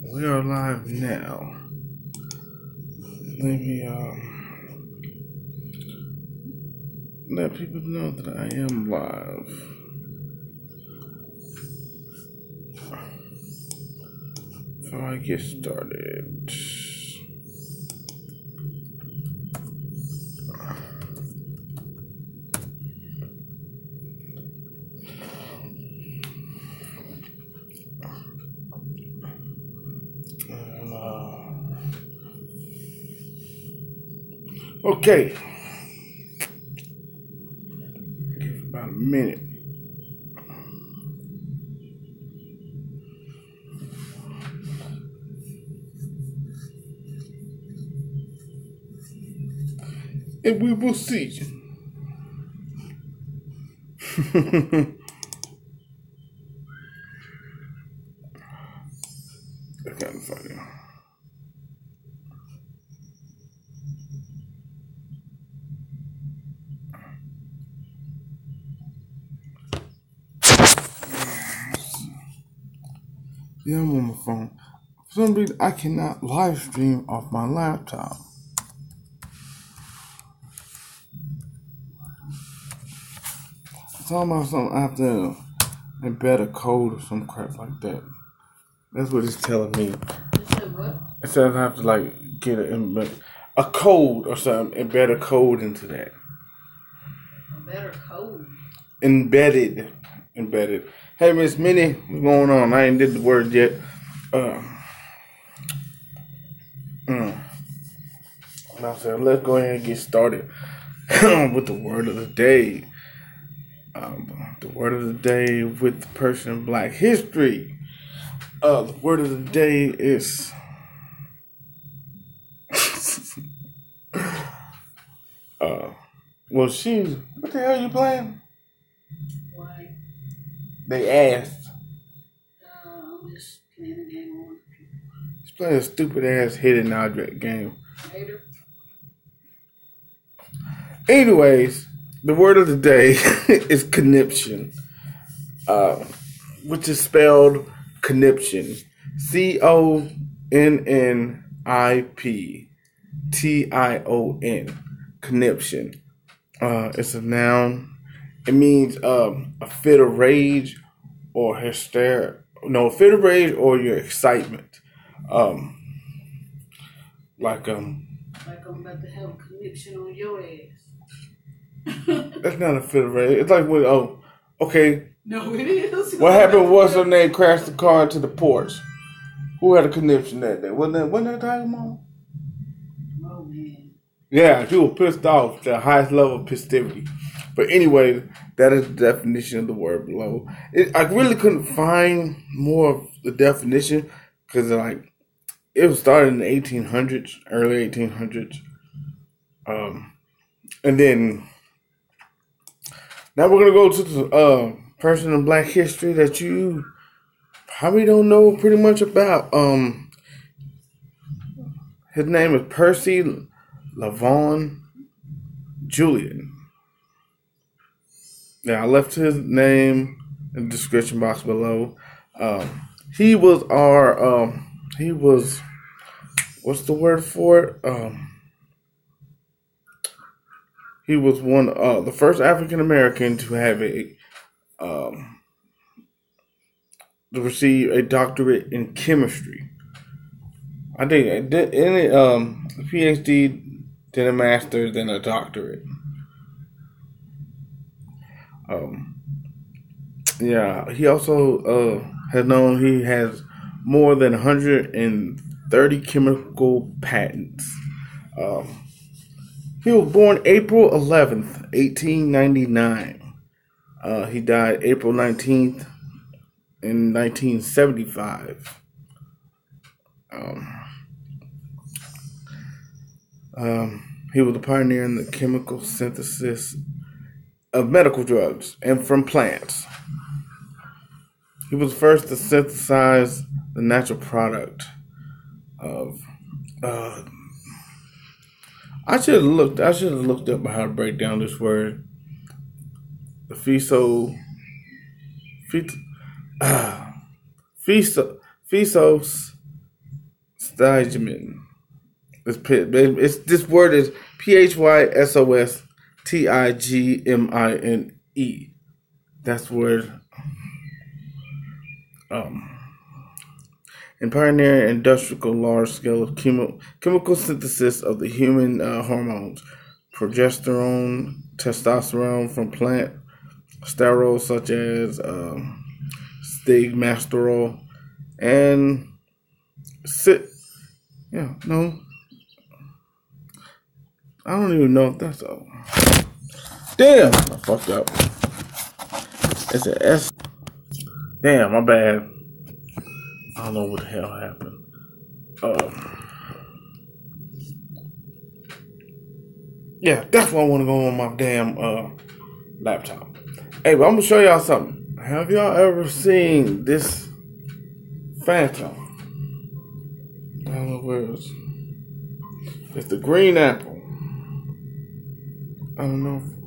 We are live now. Let me um let people know that I am live. Before I get started. Okay. Give about a minute. And we will see. That's kind of funny. Yeah, I'm on my phone. For some reason, I cannot live stream off my laptop. It's about something I have to embed a code or some crap like that. That's what it's telling me. You said what? It says I have to like get a, a code or something, embed a code into that. A better code. Embedded. Embedded. Hey, Miss Minnie, what's going on? I ain't did the word yet. Uh, mm. I said, let's go ahead and get started with the word of the day. Um, the word of the day with the person in Black History. Uh, the word of the day is. uh, well, she's. What the hell you playing? They asked. She's playing a stupid ass hidden object game. Anyways, the word of the day is conniption, uh, which is spelled conniption. C O N N I P T I O N. Conniption. Uh, it's a noun. It means um, a fit of rage or hysteria. No, a fit of rage or your excitement. Um, like um, Like I'm about to have a conniption on your ass. That's not a fit of rage. It's like when oh, okay. No, it is. What happened? What's her name? Crashed the car into the porch. Who had a conniption that day? Wasn't that wasn't that Tiger Mom? Oh man. Yeah, she was pissed off to the highest level of festivity. But anyway, that is the definition of the word below. It, I really couldn't find more of the definition because like it was started in the 1800s, early 1800s, um, and then now we're gonna go to the uh, person in Black history that you probably don't know pretty much about. Um, his name is Percy Lavon Julian. Yeah, I left his name in the description box below. Um, he was our um, he was what's the word for it? Um, he was one uh, the first African American to have a um, to receive a doctorate in chemistry. I think did any um PhD, then a master, then a doctorate. Um, yeah, he also uh has known he has more than 130 chemical patents. Um, he was born April 11th, 1899. Uh, he died April 19th in 1975. Um, um, he was a pioneer in the chemical synthesis of medical drugs and from plants. He was first to synthesize the natural product of. Uh, I should have looked. I should have looked up how to break down this word. The fiso, fit, uh, physos Stigemin. It's, it's this word is P H Y S O S T I G M I N E. That's where um and pioneering industrial large scale chemi- chemical synthesis of the human uh, hormones, progesterone, testosterone from plant sterols such as um, stigmasterol and sit. Yeah, no, I don't even know if that's all. Damn, I fucked up. It's an S. Damn, my bad. I don't know what the hell happened. Um, yeah, that's why I want to go on my damn uh, laptop. Hey, but I'm gonna show y'all something. Have y'all ever seen this Phantom? I don't know where it's. It's the green apple. I don't know.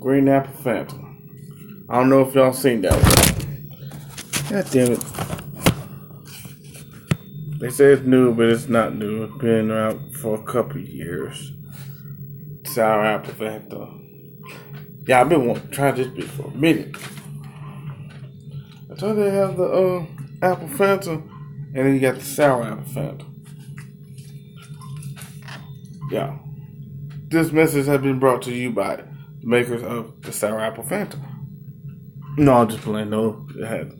Green apple Phantom. I don't know if y'all seen that one. God damn it. They say it's new, but it's not new. It's been out for a couple years. Sour apple Phantom. Yeah, I've been wanting to try this bitch for a minute. I you they have the uh, apple Phantom, and then you got the sour apple Phantom. Yeah. This message has been brought to you by makers of the sour apple Fanta. No, I'm just playing. No, it had.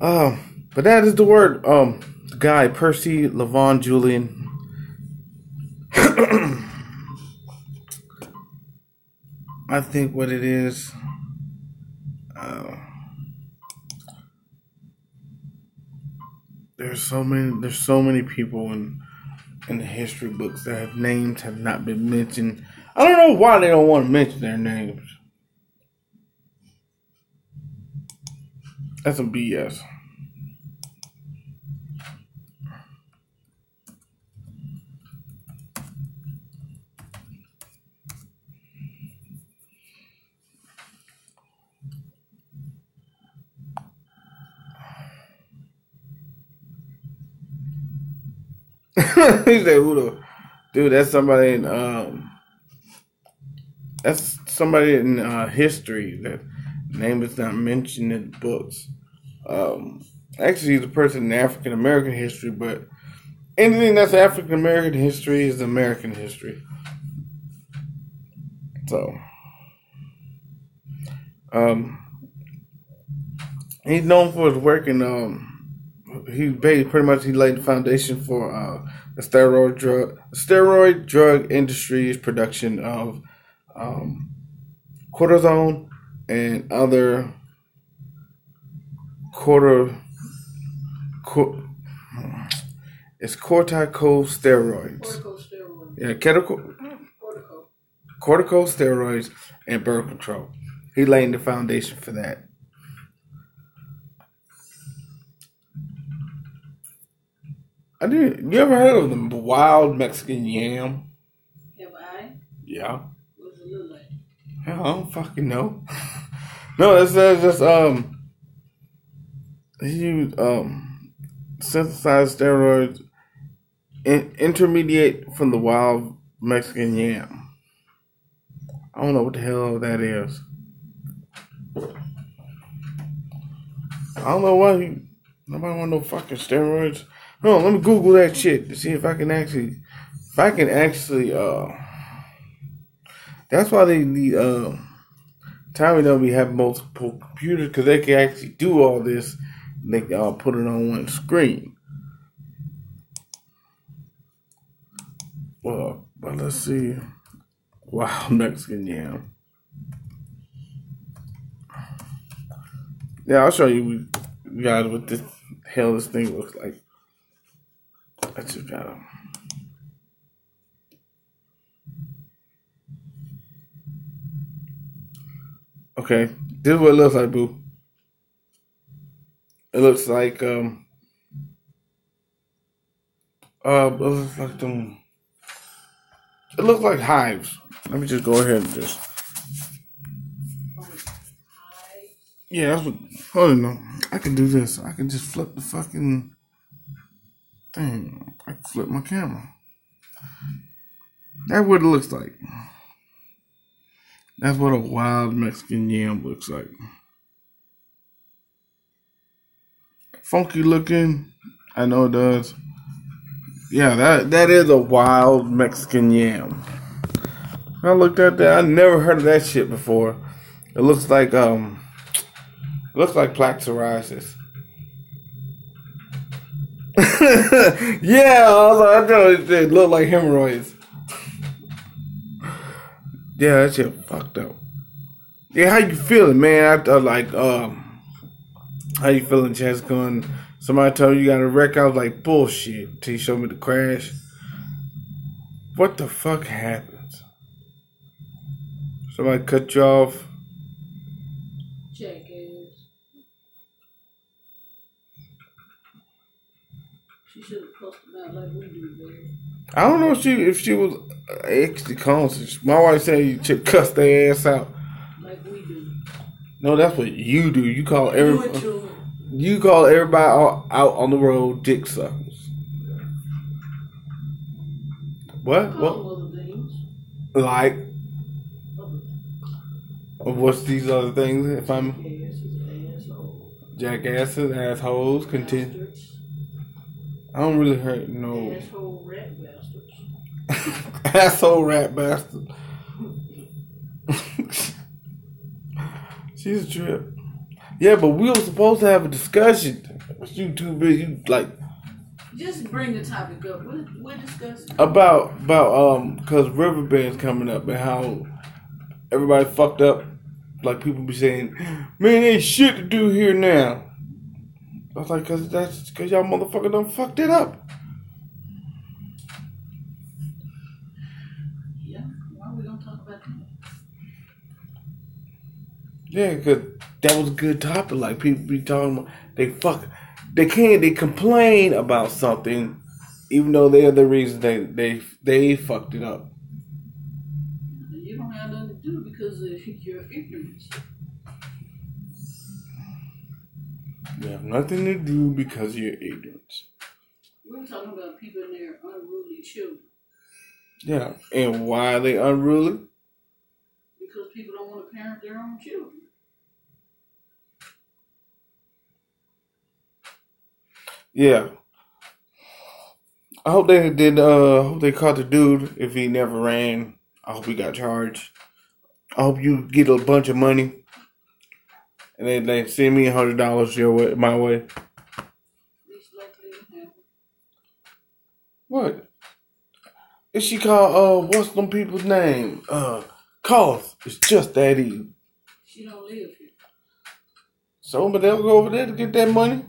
Um, but that is the word. Um, the guy Percy Lavon Julian. I think what it is. Uh, there's so many. There's so many people in in the history books that have names have not been mentioned. I don't know why they don't want to mention their names. That's some BS. he said, "Who the dude? That's somebody in um, that's somebody in uh, history that name is not mentioned in books. Um, actually, he's a person in African American history, but anything that's African American history is American history. So, um, he's known for his work in um." He pretty much he laid the foundation for uh, the steroid drug steroid drug industry's production of um, cortisone and other quarter cor, it's corticosteroids. Corticosteroid. Yeah, Cortico. corticosteroids and birth control. He laid the foundation for that. I did. You ever heard of the wild Mexican yam? Have I? Yeah. What's it look like? Hell, I don't fucking know. no, it says just um, he um synthesized steroids in, intermediate from the wild Mexican yam. I don't know what the hell that is. I don't know why he, nobody want no fucking steroids. No, let me Google that shit to see if I can actually, if I can actually, uh, that's why they need, uh, Tommy know we have multiple computers because they can actually do all this. They can all put it on one screen. Well, but let's see. Wow, Mexican yam. Yeah, I'll show you guys what the hell this thing looks like. Got them. Okay, this is what it looks like, boo. It looks like um uh it looks like them it looks like hives. Let me just go ahead and just Yeah, that's what. Hold on, no. I can do this. I can just flip the fucking thing. I flipped my camera. That's what it looks like. That's what a wild Mexican yam looks like. Funky looking. I know it does. Yeah, that that is a wild Mexican yam. I looked at that. I never heard of that shit before. It looks like um, looks like plaque. yeah, I, was like, I know it, looked like hemorrhoids. Yeah, that shit fucked up. Yeah, how you feeling, man? After like, um, how you feeling, Jessica? Somebody told you you got a wreck. I was like, bullshit. Till you showed me the crash. What the fuck happens? Somebody cut you off. Jackass. She should have cussed him out like we do, baby. I don't know if she if she was uh, actually conscious. My wife said you should cuss their ass out. Like we do. No, that's what you do. You call Do it every you call everybody out, out on the road dick suckers. What? What? him other things. Like what's these other things? If I'm jackasses, assholes, continue. I don't really hurt no Asshole rat bastards. asshole rat bastard. She's a trip. Yeah, but we were supposed to have a discussion. You too busy, you like Just bring the topic up. We're, we're discussing. about about um because Riverbend's coming up and how everybody fucked up. Like people be saying, man, ain't shit to do here now. I was like, cause that's cause y'all motherfucker done fucked it up. Yeah. Why we gonna talk about that? Yeah, cause that was a good topic. Like people be talking about they fuck they can't they complain about something even though they're the reason they they they fucked it up. You don't have nothing to do because of your ignorance. You have nothing to do because of your ignorance. We're talking about people and their unruly children Yeah. And why are they unruly? because people don't want to parent their own children. Yeah. I hope they did. Uh, hope they caught the dude. If he never ran, I hope he got charged. I hope you get a bunch of money, and then they send me a hundred dollars your way, my way. What? Is she called? Uh, what's them people's name? Uh, cause it's just that easy. She don't live here. So, but they'll go over there to get that money.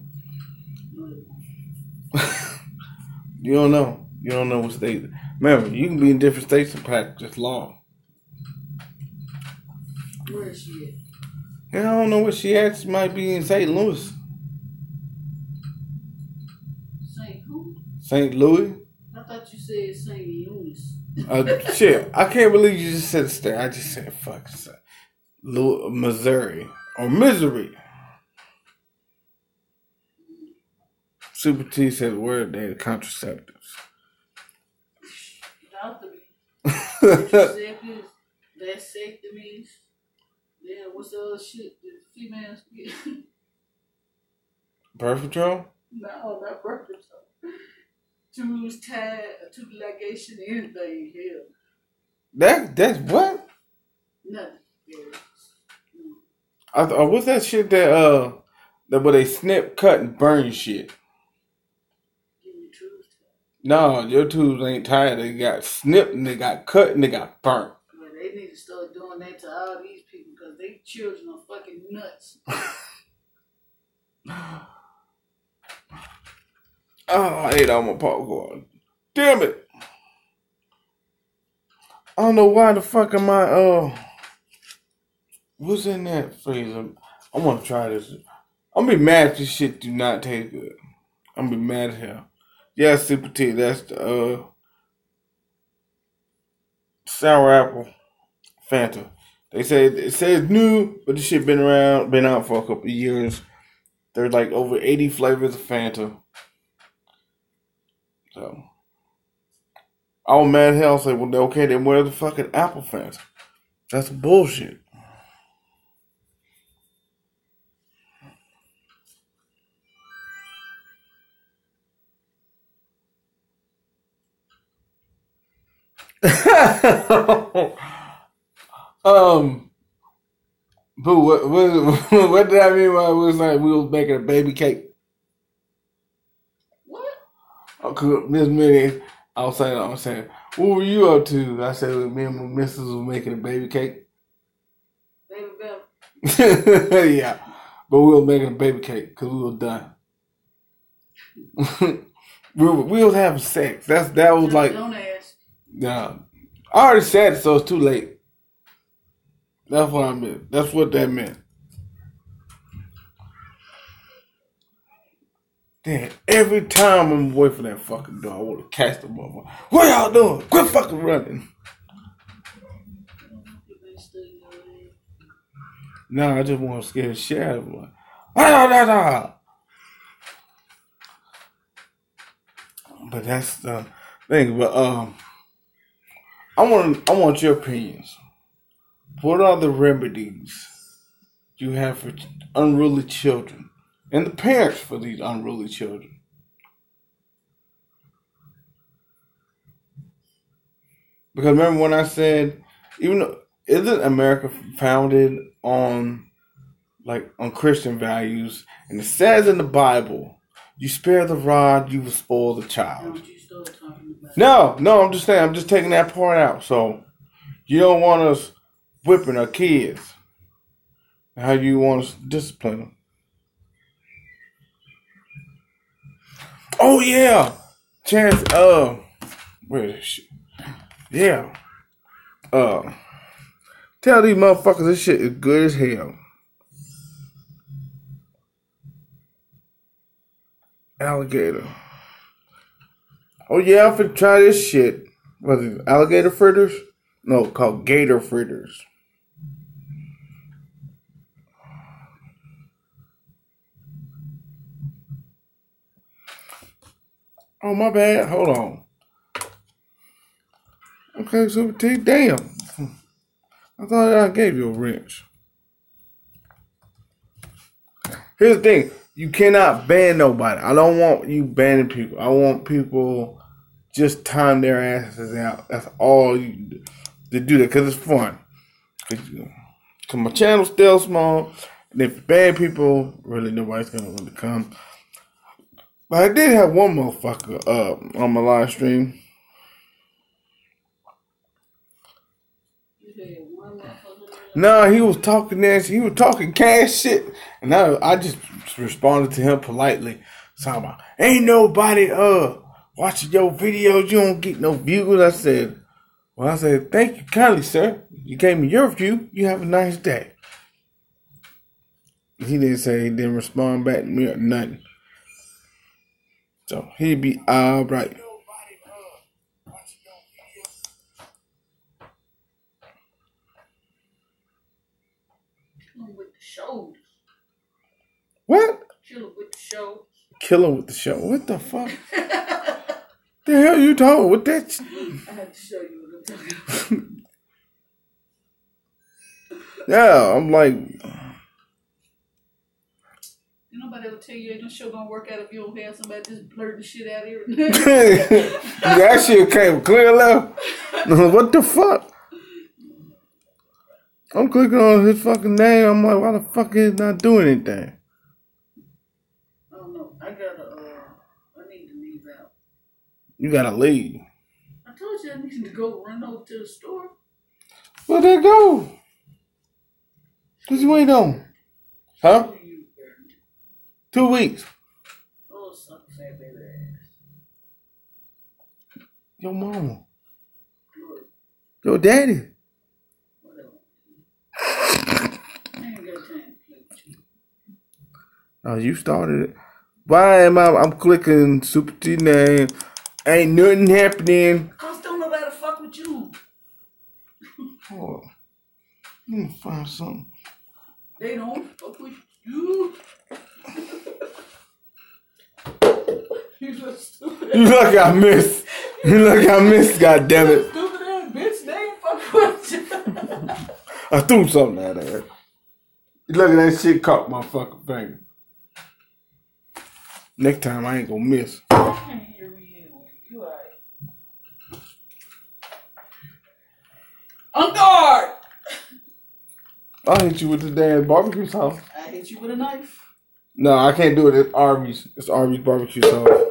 You don't know. You don't know what state. Remember, you can be in different states and practice law. Where is she And I don't know what she at. She might be in St. Louis. Saint who? St. Louis? I thought you said Saint Eunice. Uh, shit, I can't believe you just said state. I just said fuck. St. Louis, Missouri. Or Missouri. Super T said word they contraceptives. The contraceptives, vasectomies. Yeah, what's the other shit that females get? Birth control? no, not birth control. Tubes, tag, tube ligation, anything. Hell, That that's what? nothing. Yeah. Mm. I th- uh, what's that shit that uh that where they snip, cut, and burn shit? Give me tubes. No, your tubes ain't tied. They got snipped and they got cut and they got burnt. But they need to start doing that to all these they children are fucking nuts. Oh, I ate all my popcorn. Damn it! I don't know why the fuck am I uh what's in that freezer? I wanna try this. I'm be mad if this shit do not taste good. I'm be mad as hell. Yeah, super tea, that's the uh sour apple Fanta. They say it says new, but this shit been around, been out for a couple years. There's like over 80 flavors of Fanta. So, all mad hell. Say, well, okay, then where's the fucking apple Fanta? That's bullshit. um, Boo, what, what, what did I mean when I was like we was making a baby cake? What? Okay, Miss Minnie, I was saying, I was saying, what were you up to? I said, me and my missus was making a baby cake. Baby Bell. yeah, but we were making a baby cake because we were done. we, were, we was having sex. That's that was like, Don't ask. yeah. I already said it, so it's too late. That's what I meant. That's what that meant. Damn, every time I'm away from that fucking door, I want to catch the motherfucker. What y'all doing? Quit fucking running. Nah, I just want to scare the shit out of them. Ah. But that's the thing. But um, I want I want your opinions. What are the remedies you have for unruly children and the parents for these unruly children? Because remember when I said, even though, isn't America founded on like on Christian values? And it says in the Bible, "You spare the rod, you will spoil the child." Don't you start talking about No, no, I'm just saying, I'm just taking that part out. So you don't want us whipping our kids. How you want to discipline them? Oh yeah, chance. Uh, where is shit? Yeah. Uh, tell these motherfuckers this shit is good as hell. Alligator. Oh yeah, I'm finna try this shit. Was it? Alligator fritters? No, called gator fritters. Oh my bad. Hold on. Okay, Super T. Damn. I thought I gave you a wrench. Here's the thing. You cannot ban nobody. I don't want you banning people. I want people just time their asses out. That's all you do. to do that because it's fun. Cause, my channel's still small, and if you ban people, really nobody's gonna want to come. But I did have one motherfucker uh, on my live stream. No, he was talking that he was talking cash shit, and I I just responded to him politely, talking about ain't nobody uh watching your videos, you don't get no views. I said, well, I said thank you kindly, sir. You gave me your view. You have a nice day. He didn't say he didn't respond back to me or nothing. So he'd be all right. With the shoulders. What? Kill him with the shoulders. Killer with the show. What the fuck? the hell you talking? with that? sh- I had to show you what I'm talking about. Yeah, I'm like, Nobody will tell you ain't no show gonna work out if you don't have somebody just blurt the shit out here. that shit came clear left. what the fuck? I'm clicking on his fucking name. I'm like, why the fuck is he not doing anything? I don't know. I gotta, uh, I need to leave out. You gotta leave. I told you I needed to go run over to the store. Where they go? What you waiting on? Huh? You? Two weeks. Oh, suck fat baby ass. Your mama. Your daddy. whatever. I ain't got time to play with you. Oh, you started it. Why am I? I'm clicking Super T name. Ain't nothing happening. Cause don't nobody fuck with you. Oh. Hmm. or something. They don't fuck with you. you so stupid. You look, I missed. You look, I missed. God damn it! Stupid ass bitch. They ain't fuck with you. I threw something at her. You look at that shit caught my fucking finger. Next time I ain't gonna miss. I can't hear me anyway. You alright. On guard! I'll hit you with the damn barbecue sauce. I hit you with a knife. No, I can't do it at Arby's. It's Arby's barbecue sauce.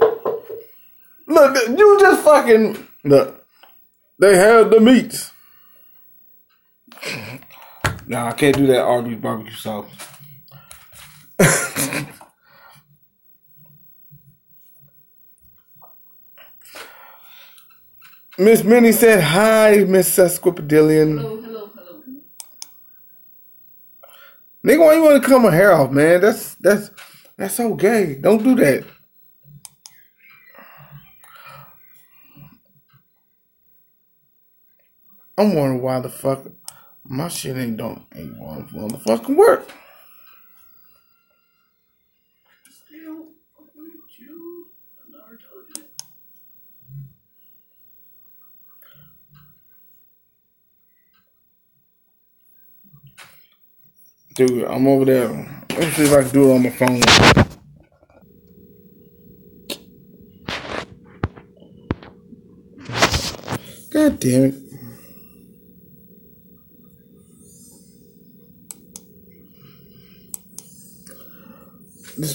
Look, you just fucking look. They have the meats. No, I can't do that Arby's barbecue sauce. Miss Minnie said hi, Miss Sesquipedalian. Hello, hello, hello. Nigga, why you want to cut my hair off, man? That's that's that's so gay. Don't do that. I'm wondering why the fuck my shit ain't don't ain't want to fucking work. Dude, I'm over there. Let me see if I can do it on my phone. God damn it.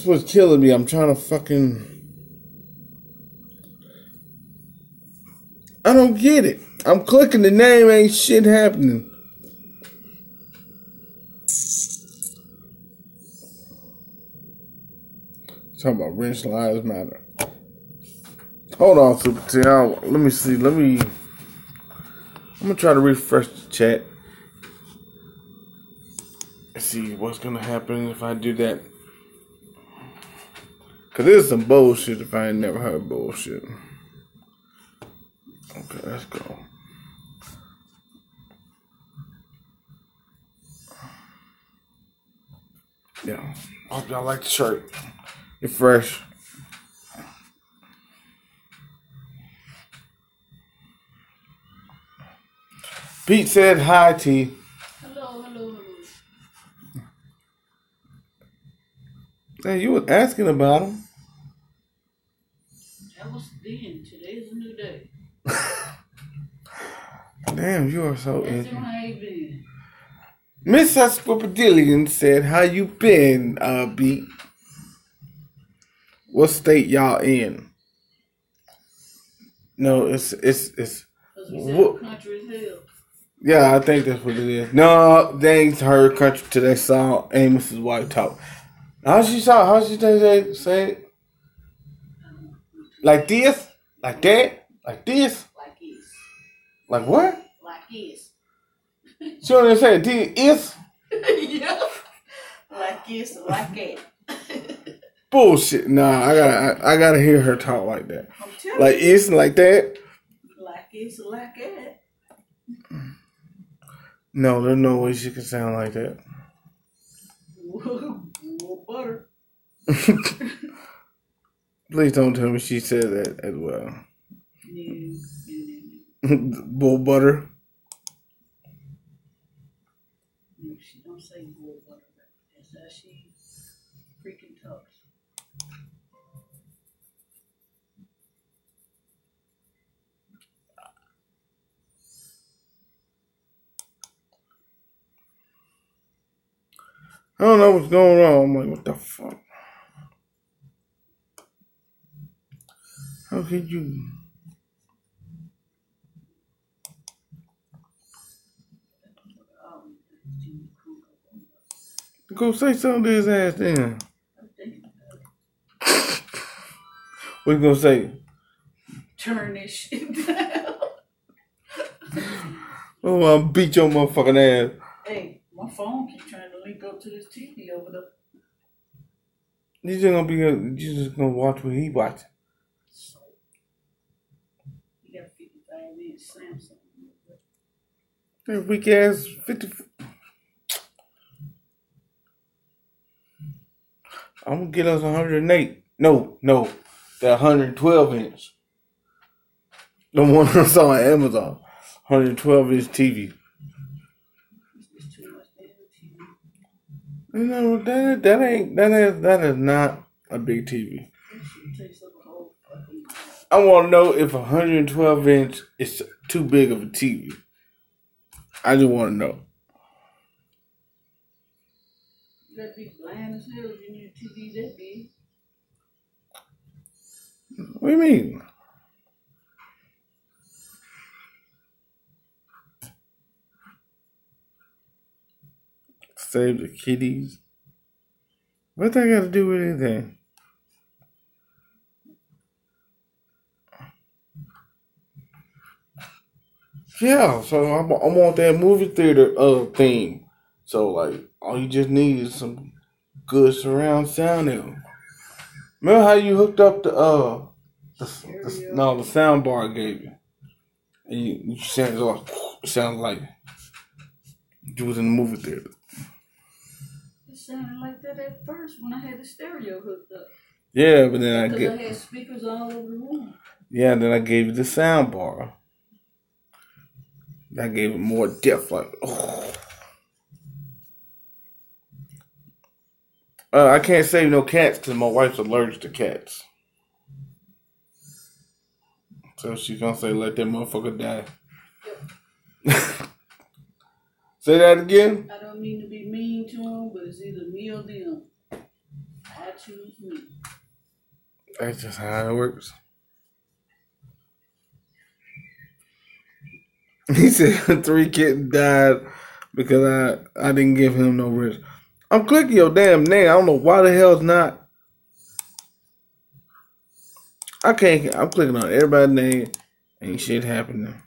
Was killing me. I'm trying to fucking. I don't get it. I'm clicking the name, ain't shit happening. Talking about Wrench Lives Matter. Hold on, Super T. Let me see. Let me. I'm gonna try to refresh the chat. See what's gonna happen if I do that. Cause there's some bullshit if I ain't never heard bullshit. Okay, let's go. Yeah. I hope y'all like the shirt. It's fresh. Pete said hi, T. Hello, hello, hello. Hey, you was asking about him. That was then. Today's a new day. Damn, you are so That's interesting. how I been. Miss Sesquipedalian said, "How you been, uh, Beat? What state y'all in?" No, it's it's it's. We What- said country as hell. Yeah, I think that's what it is. No, they ain't heard country till they saw Amos's wife talk. How she saw? How she say say say it? Like this, like that, like this, Like this. like what? Like this. She only say this. yeah. Like this, like that. Bullshit. Nah, I gotta I, I gotta hear her talk like that. Like it's like that. Like this, like that. No, there's no way she can sound like that. Butter. Please don't tell me she said that as well. Bull butter. no. She don't say more butter. That's how she freaking talks. I don't know what's going on. I'm like, what the fuck? How could you? Go say something to his ass then. I'm thinking about it. What you gonna say? Turn this shit down. Oh, I'll beat your motherfucking ass. hey, my phone keep trying to link up to this TV over there. You just gonna be, you just gonna watch what he watch. me weak ass 50. I'm gonna get us 108. No, no, that 112 inch. The one I saw on Amazon. 112 inch TV. You know that that ain't that is that is not a big TV. I want to know if 112 inch is too big of a TV. I just want to know. You gotta be blind as hell if you need a TV that big. What do you mean? Save the kitties. What that got to do with anything? Yeah, so I'm, I'm on that movie theater uh theme. So like, all you just need is some good surround sound. Remember how you hooked up the uh the, the no the sound bar I gave you, and you, you sound like sound like you was in the movie theater. It sounded like that at first when I had the stereo hooked up. Yeah, but then I Because I get had speakers all over the room. yeah, then I gave you the sound bar. I gave it more depth, like oh. Uh, I can't save no cats because my wife's allergic to cats. So she's gonna say, "Let that motherfucker die." say that again. I don't mean to be mean to him, but it's either me or them. I choose me. That's just how it works. He said three kittens died because I I didn't give him no rest. I'm clicking your damn name. I don't know why the hell's not. I can't. I'm clicking on everybody's name. Ain't shit happening.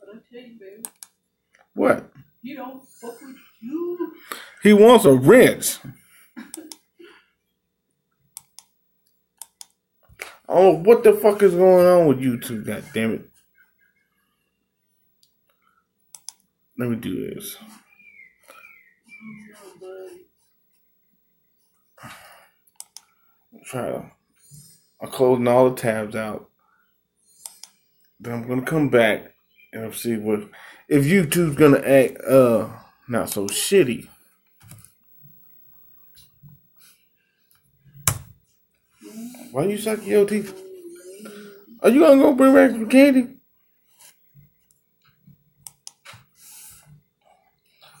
But I tell you, baby, What? you don't fuck with you. He wants a wrench. Oh, what the fuck is going on with you two? God damn it. Let me do this. Try. I'm closing all the tabs out. Then I'm gonna come back and see what if YouTube's gonna act uh not so shitty. Why are you sucking your teeth? Are you gonna go bring back some candy?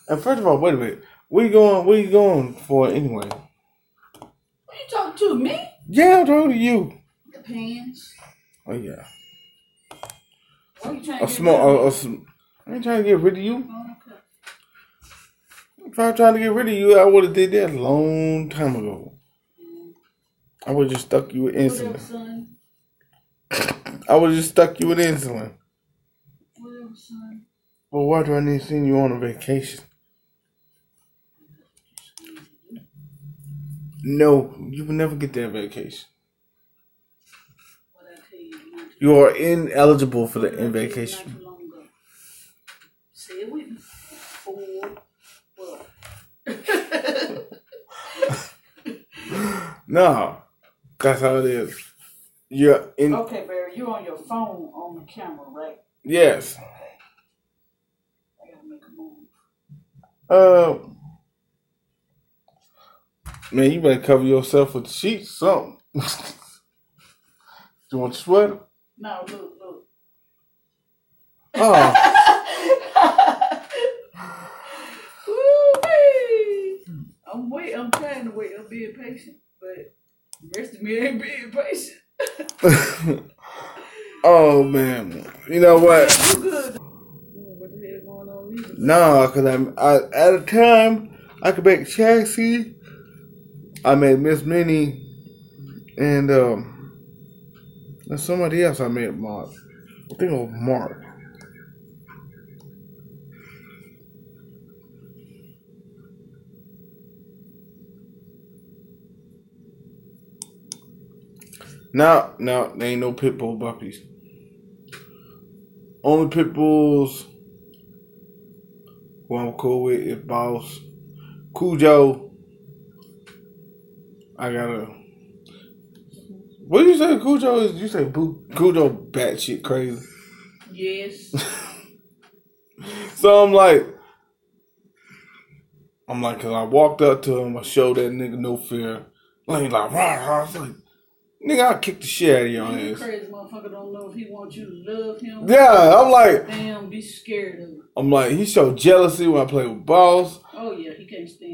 And first of all, wait a minute. Where you going? Where you going for anyway? What are you talking to me? Yeah, I'm talking to you. The pants. Oh yeah. What you trying A to get small. rid of A, a, sm- I ain't trying to get rid of you. Oh, okay. If I was trying to get rid of you, I would have did that a long time ago. I would just stuck you with insulin. son. I would just stuck you with insulin. Whatever, son. But why do I need to send you on a vacation? No, you will never get that vacation. What I tell you not too, You are ineligible for the in tell you vacation. Not too long ago. Say it with me. Four. What? No, that's how it is. You're in. okay, Barry, you're on your phone on the camera, right? Yes. I gotta make a move. Uh, man, you better cover yourself with the sheets, something. you want your sweater? No, look, look. Oh. I'm wait. I'm trying to wait. I'm being patient, but the rest of me ain't being patient. oh man. You know what? you good? What the hell going on with me? No, cause I'm I, at a time I could make chassis. I made Miss Minnie, and um, there's somebody else I made Mark. I think it was Mark. No, no, there ain't no pit bull puppies. Only pit bulls who I'm cool with is Boss, Cujo, I gotta. What do you say, Cujo? Is you say Cujo batshit crazy? Yes. So I'm like, I'm like, cause I walked up to him, I showed that nigga no fear. Like, he's like, rah, rah. I was like, nigga, I'll kick the shit out of your You ass. crazy motherfucker don't know if he wants you to love him. Yeah, I'm like, Damn, be scared of him. I'm like, he showed jealousy when I play with balls. Oh yeah, he can't stand.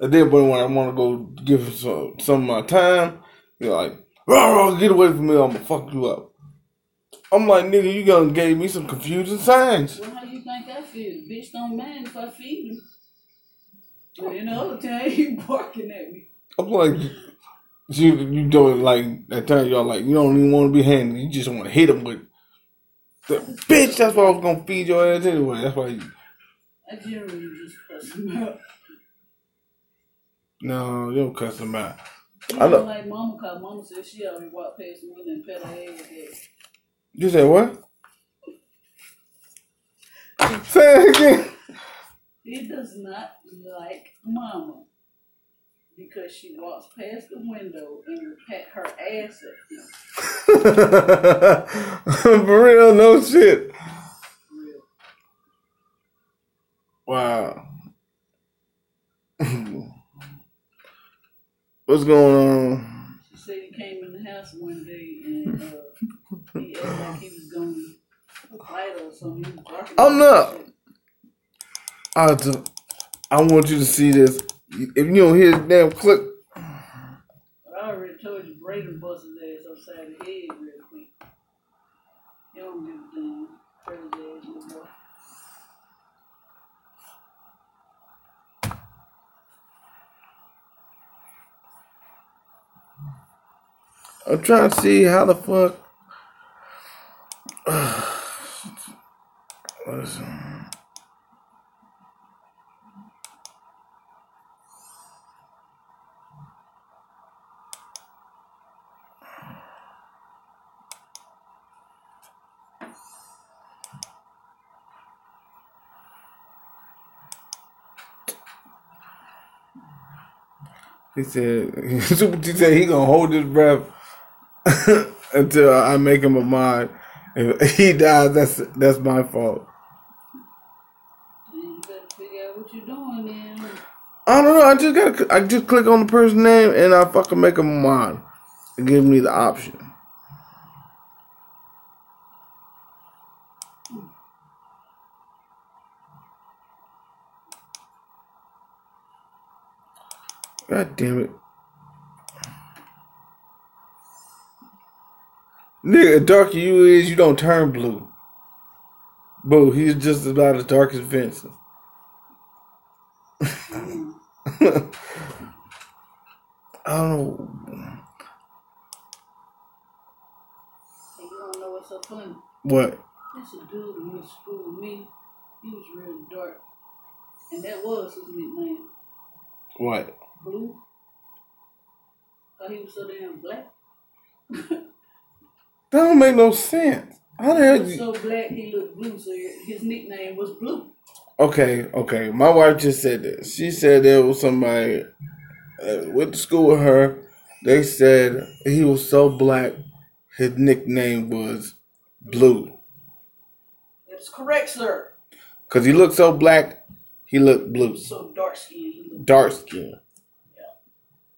And then, but when I want to go give him some, some of my time, you're like, rah, rah, get away from me, I'm gonna fuck you up. I'm like, nigga, you gonna gave me some confusing signs. Well, how you think I feel? Bitch don't mind if I feed him. But in the other time, he barking at me. I'm like, you, you don't like at times y'all like you don't even want to be handy. You just want to hit him with the bitch. That's why I was gonna feed your ass anyway. That's why. You, I generally just cuss him out. No, you don't cuss him out. You I know, know. like mama called. Mama said she already walked past the window and pet her head with that. You said what? Say it again. He does not like mama because she walks past the window and will pat her ass at him. For real, no shit. Real. Wow. What's going on? She said he came in the house one day and uh, he acted like he was going to fight or something. I'm not- I do, I want you to see this. If you don't hear the damn clip, I already told you, Braden bust his ass upside the head real quick. He don't give a damn. Crazy ass little boy. I'm trying to see how the fuck. He said, T said he gonna hold his breath until I make him a mod. If he dies, that's that's my fault. Doing. I don't know. I just gotta. I just click on the person's name and I fucking make him a mod. It gives me the option. God damn it. Nigga, the darker you is, you don't turn blue. Boo, he's just about as dark as Vincent. I don't know. You don't know what's so funny? What? This a dude who went to school with me. He was real dark. And that was his nickname. What? Blue. Thought he was so damn black. That don't make no sense. How the He hell was you... so black he looked blue, so his nickname was Blue. Okay, okay. My wife just said this. She said there was somebody uh, went to school with her. They said he was so black, his nickname was Blue. That's correct, sir. Cause he looked so black, he looked blue. So dark looked. Dark skin. Yeah.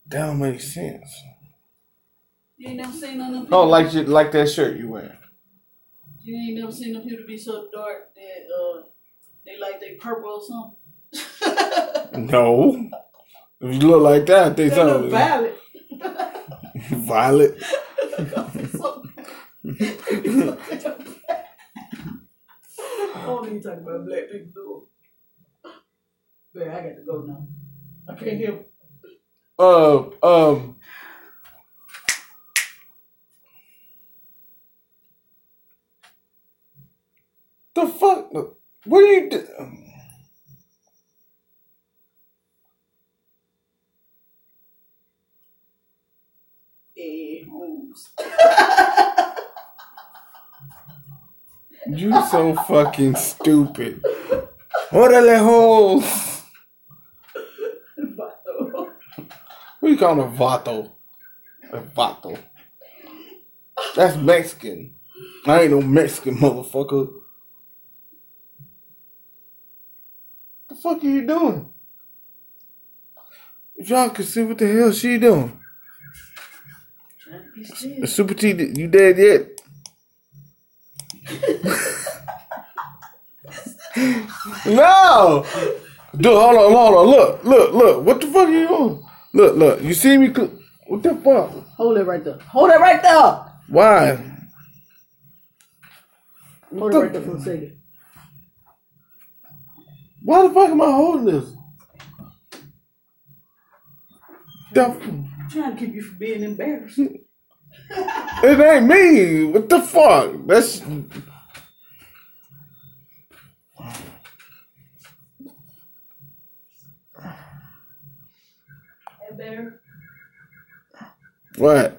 That don't make sense. You ain't never seen none of them people. Oh, like you, like that shirt you wear. You ain't never seen them people be so dark that uh they like they purple or something. No. If you look like that, they tell violet. violet. I don't even talk about black people Man, I got to go now. I can't hear. Uh, um. The fuck? What are you do? Ed Holmes. You so fucking stupid. Órale, hoes. But, uh, What you call a vato? A vato. That's Mexican. I ain't no Mexican motherfucker. What the fuck are you doing? Y'all can see what the hell she doing. Trying to be still. Super T, you dead yet? no! Dude, hold on, hold on. Look, look, look. What the fuck are you doing? Look, look. You see me? cl- What the fuck? Hold it right there. Hold it right there. Why? Hold it right there for a second. Why the fuck am I holding this? The, I'm trying to keep you from being embarrassed. it ain't me. What the fuck? That's Hey, Bear. what.